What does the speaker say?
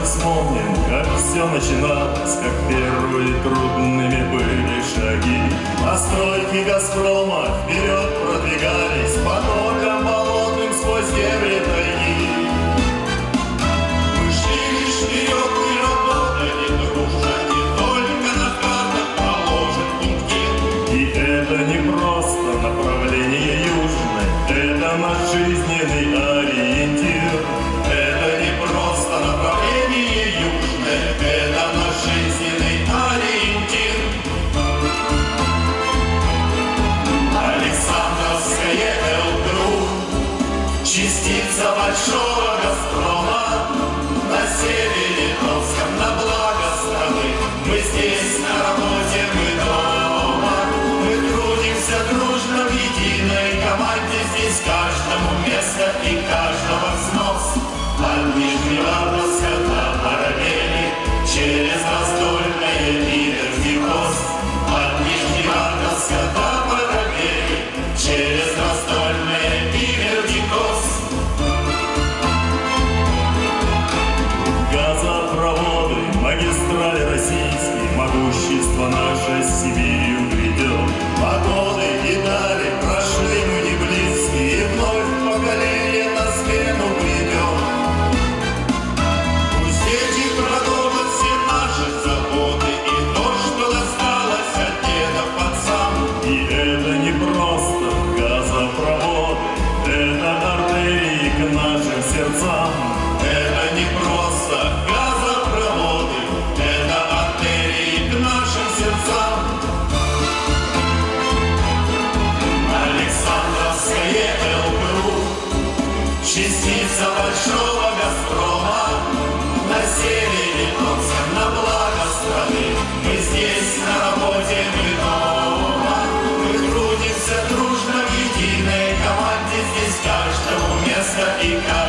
Же вспомним, как все начиналось, как первые трудными были шаги. А стройки Газпрома вперед продвигались, потоком болотным сквозь дебри тайги. Мы шли лишь вперед и работали только на картах положен пунктир. И это не просто направление южное, это наш жизненный ориентир. Частица большого Газпрома, на севере Товском, на благо страны. Мы здесь на работе, мы дома, мы трудимся дружно в единой команде. Здесь каждому место и каждого взнос. От Нижневартовска наше частица большого Газпрома, на севере Томска, на благо страны. Мы здесь на работе, мы дома, мы трудимся дружно в единой команде. Здесь каждому место и каждого